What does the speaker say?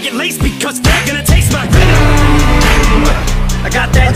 get laced because they're gonna taste my venom. I got that